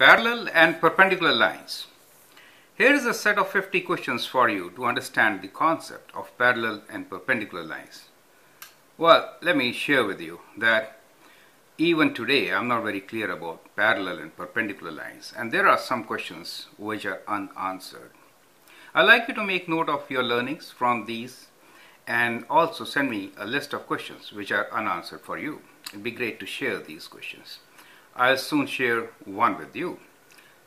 Parallel and perpendicular lines. Here is a set of 50 questions for you to understand the concept of parallel and perpendicular lines. Well, let me share with you that even today I'm not very clear about parallel and perpendicular lines and there are some questions which are unanswered. I'd like you to make note of your learnings from these and also send me a list of questions which are unanswered for you. It'd be great to share these questions. I'll soon share one with you.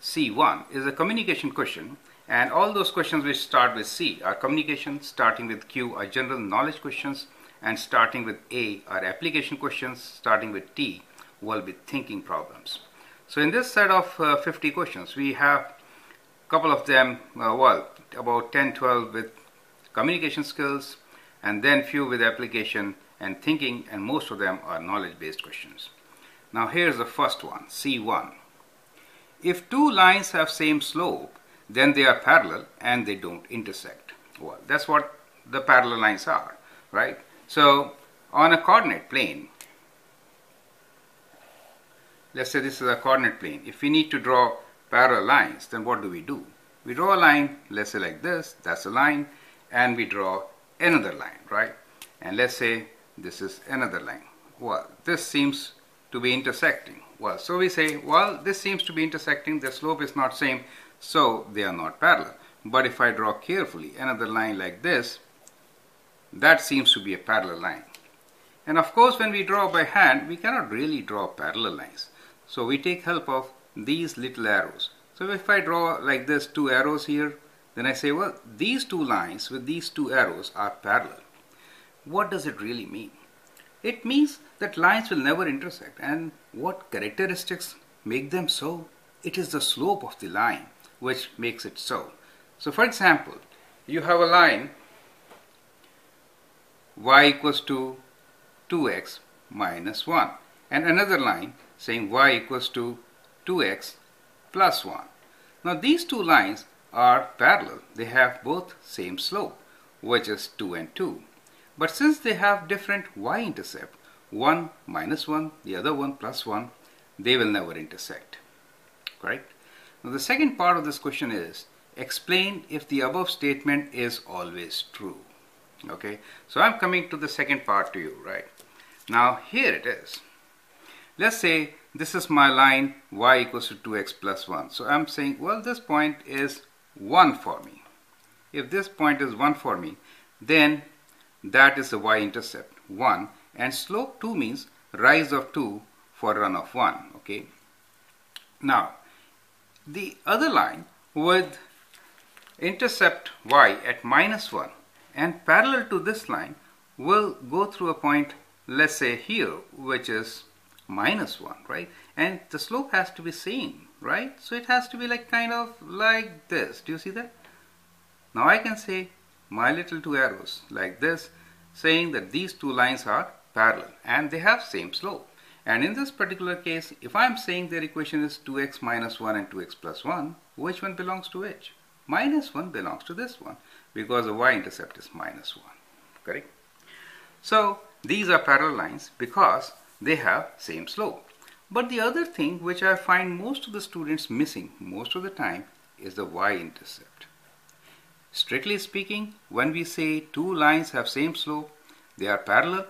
C1 is a communication question and all those questions which start with C are communication, starting with Q are general knowledge questions and starting with A are application questions, starting with T will be thinking problems. So in this set of uh, 50 questions we have a couple of them, uh, well about 10, 12 with communication skills and then few with application and thinking and most of them are knowledge based questions. Now here's the first one, C1. If two lines have same slope, then they are parallel and they don't intersect. Well, that's what the parallel lines are, right? So on a coordinate plane, let's say this is a coordinate plane. If we need to draw parallel lines, then what do we do? We draw a line, let's say like this, that's a line, and we draw another line, right? And let's say this is another line. Well, this seems to be intersecting. Well, so we say, well, this seems to be intersecting, the slope is not same, so they are not parallel. But if I draw carefully another line like this, that seems to be a parallel line. And of course, when we draw by hand, we cannot really draw parallel lines. So we take help of these little arrows. So if I draw like this two arrows here, then I say, well, these two lines with these two arrows are parallel. What does it really mean? It means that lines will never intersect. And what characteristics make them so? It is the slope of the line which makes it so. So for example, you have a line y equals to 2x minus 1 and another line saying y equals to 2x plus 1. Now these two lines are parallel. They have both same slope which is 2 and 2. But since they have different y-intercept, one minus 1, the other one plus 1, they will never intersect. Correct? Now the second part of this question is, explain if the above statement is always true. Okay, so I'm coming to the second part to you, right? Now here it is. Let's say this is my line y equals to 2x plus 1. So I'm saying, well, this point is 1 for me. If this point is 1 for me, then that is the y-intercept 1 and slope 2 means rise of 2 for run of 1 okay? Now the other line with intercept y at minus 1 and parallel to this line will go through a point let's say here which is minus 1 right? And the slope has to be same right? So it has to be like kind of like this. Do you see that? Now I can say my little two arrows like this saying that these two lines are parallel and they have same slope. And in this particular case, if I'm saying their equation is 2x minus 1 and 2x plus 1, which one belongs to which? Minus 1 belongs to this one because the y-intercept is minus 1. Correct? So these are parallel lines because they have same slope. But the other thing which I find most of the students missing most of the time is the y-intercept. Strictly speaking, when we say two lines have same slope, they are parallel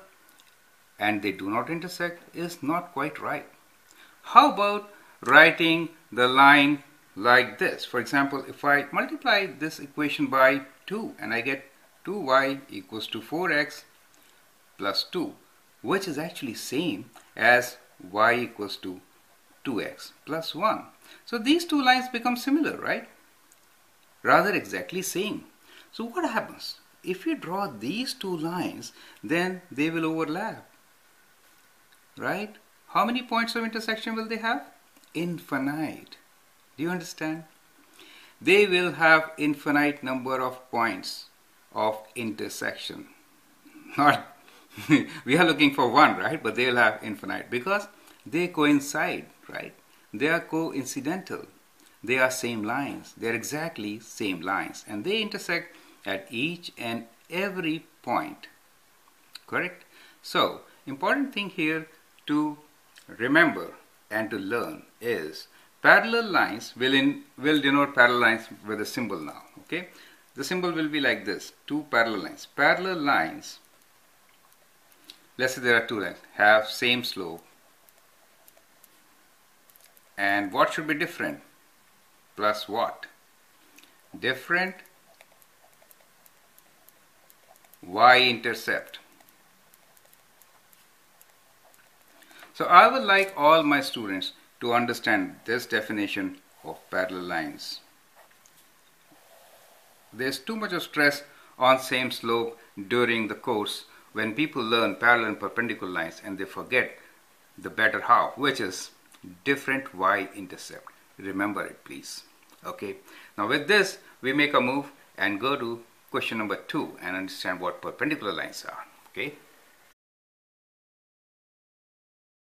and they do not intersect is not quite right. How about writing the line like this? For example, if I multiply this equation by 2 and I get 2y equals to 4x plus 2, which is actually same as y equals to 2x plus 1. So these two lines become similar, right? Rather exactly same. So what happens? If you draw these two lines, then they will overlap. Right? How many points of intersection will they have? Infinite. Do you understand? They will have infinite number of points of intersection. Not we are looking for one, right? But they will have infinite because they coincide, right? They are coincidental they are same lines. They are exactly same lines and they intersect at each and every point. Correct? So, important thing here to remember and to learn is parallel lines will, in, will denote parallel lines with a symbol now. Okay, the symbol will be like this: two parallel lines. Parallel lines. Let's say there are two lines have same slope. And what should be different? Plus what? Different y-intercept. So I would like all my students to understand this definition of parallel lines. There's too much of stress on same slope during the course when people learn parallel and perpendicular lines and they forget the better half, which is different y-intercept. Remember it please. Okay. Now with this, we make a move and go to question number two and understand what perpendicular lines are. Okay.